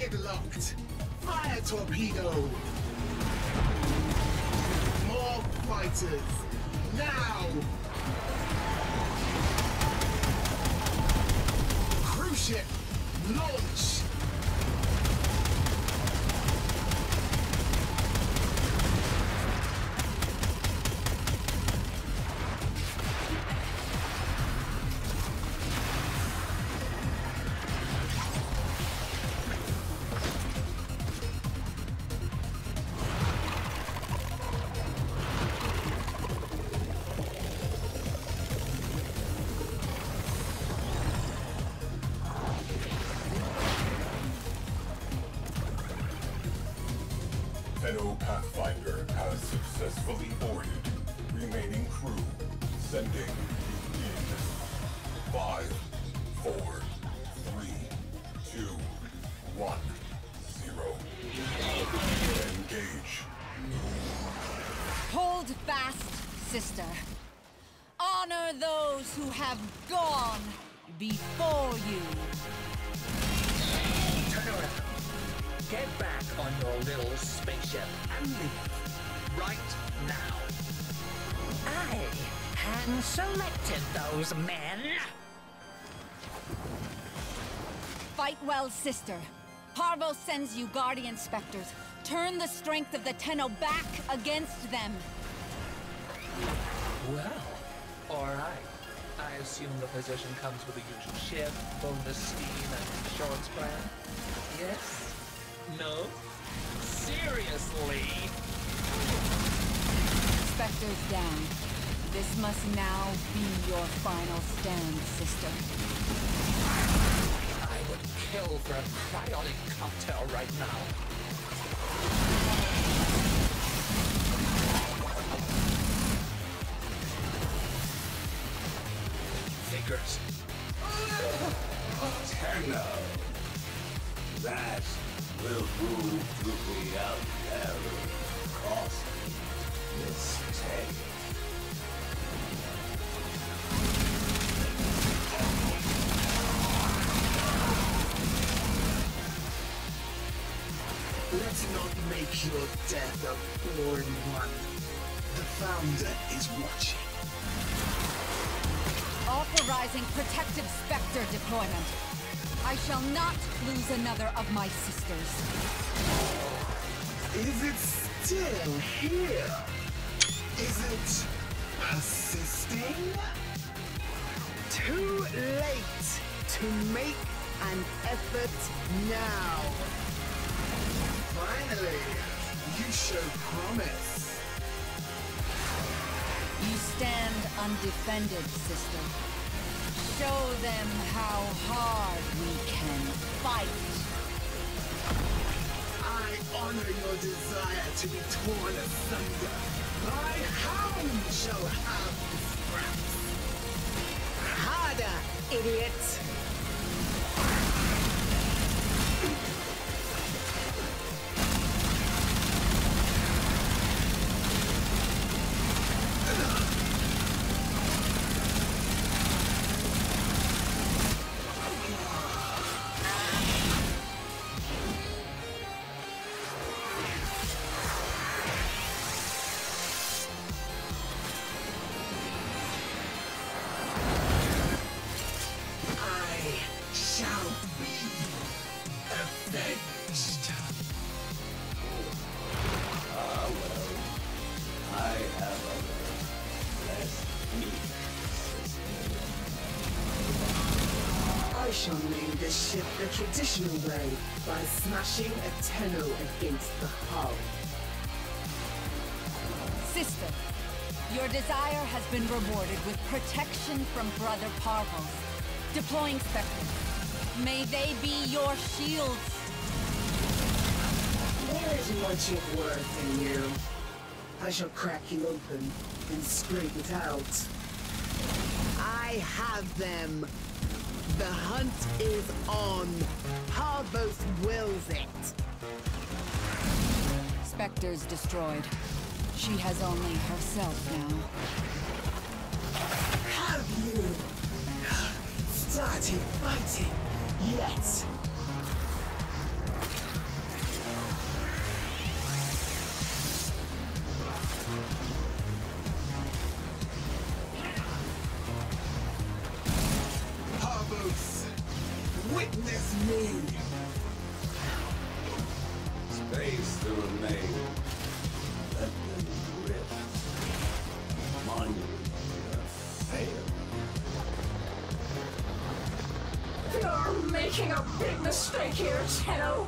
Target locked. Fire torpedo. More fighters. Now. Cruise ship. Launch. Successfully boarded. Remaining crew sending in five, four, three, two, one, zero. Engage. Hold fast, sister. Honor those who have gone before you. Turn around. Get back on your little spaceship and leave. Right now. I hand selected those men. Fight well, sister. Parvos sends you guardian specters. Turn the strength of the Tenno back against them. Well, alright. I assume the position comes with the usual ship, bonus steam, and insurance plan. Yes? No? Seriously? Specters down. This must now be your final stand, sister. I would kill for a cryonic cocktail right now. Figures. Tenno. That will prove to be a mistake. Let's not make your death a boring one. The Founder is watching. Authorizing protective specter deployment. I shall not lose another of my sisters. Is it still here? Is it persisting? Too late to make an effort now. Finally, you show promise. You stand undefended, sister. Show them how hard we can fight. I honor your desire to be torn asunder. My hound shall have scraps. Harder, idiot! I shall name this ship the traditional way by smashing a Tenno against the hull. Sister, your desire has been rewarded with protection from Brother Parvos. Deploying specters. May they be your shields. There is much of worth in you. I shall crack you open and scrape it out. I have them. The hunt is on. Parvos wills it. Spectres destroyed. She has only herself now. Have you started fighting yet? Witness me! Space to remain. Let them drift. Monument fail. You're making a big mistake here, Tenno.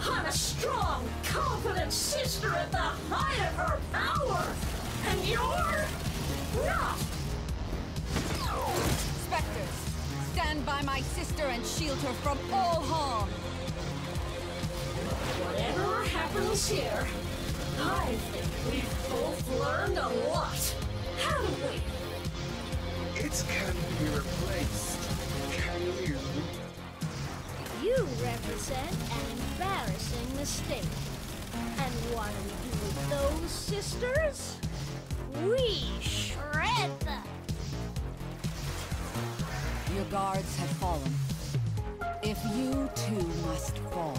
I'm a strong, confident sister at the height of her power. And you're not. Spectres, stand by my sister and shield her from all harm. Whatever happens here, I think we've both learned a lot, haven't we? It can be replaced. Can you? You represent an embarrassing mistake. And what do we do with those sisters? We shred them. Your guards have fallen. If you too must fall,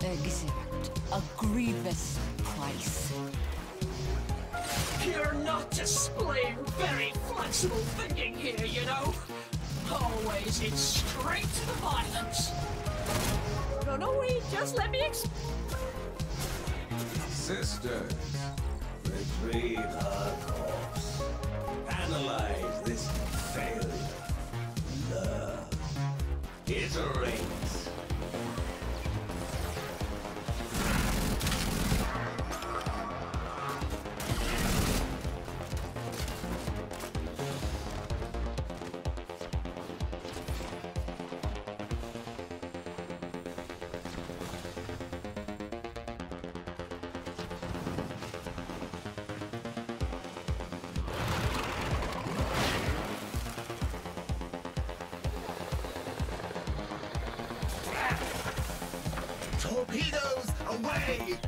exact a grievous price. You're not displaying very flexible thinking here, you know. Always it's straight to the violence. No, no, wait, just let me explain. Sisters, retrieve her corpse. Analyze Iterate. Torpedoes away!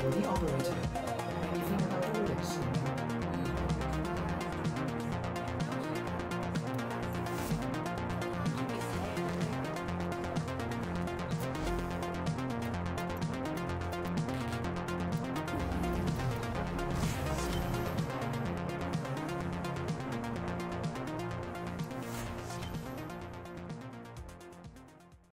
For the operator.